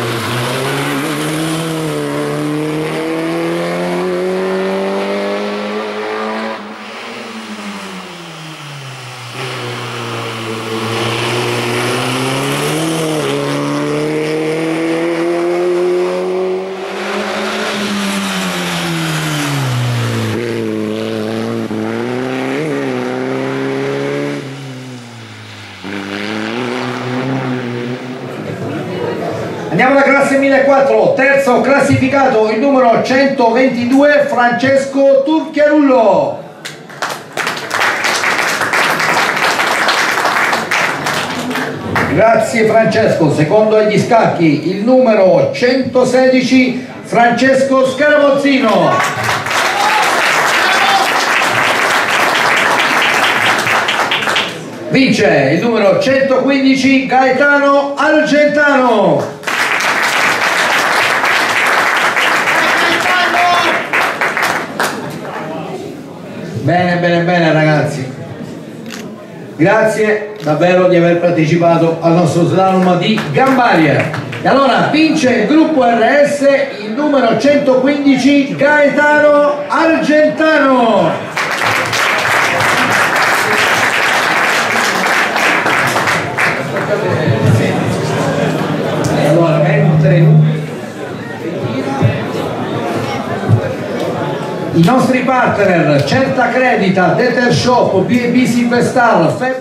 Amen. Andiamo alla classe 1004, terzo classificato il numero 122 Francesco Turchiarullo. Grazie Francesco, secondo agli scacchi il numero 116 Francesco Scaramozzino. Vince il numero 115 Gaetano Argentano. Bene, bene, bene ragazzi. Grazie davvero di aver partecipato al nostro slalom di Gambaria. E allora vince il gruppo RS il numero 115 Gaetano Argentano. I nostri partner Certa Credita, Deter Shop, B&B Silvestar, Feb